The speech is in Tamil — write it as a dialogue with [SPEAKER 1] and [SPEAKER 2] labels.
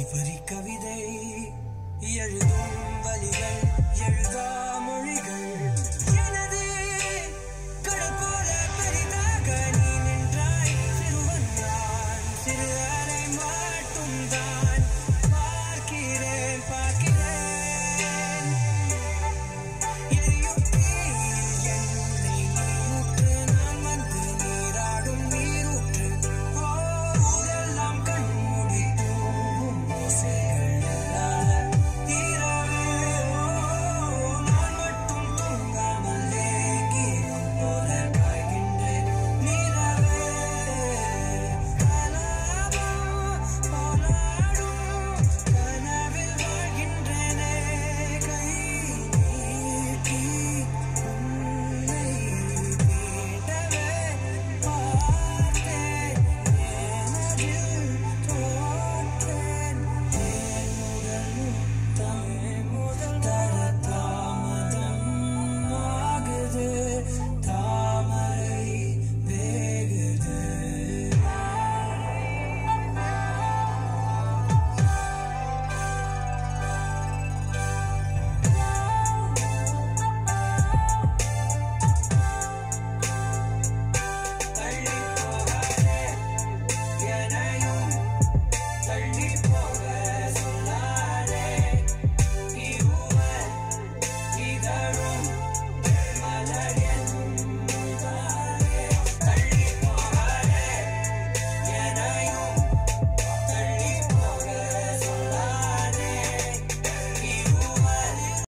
[SPEAKER 1] இப்படி கவிதை எழுதும் வழிகள் எழுதா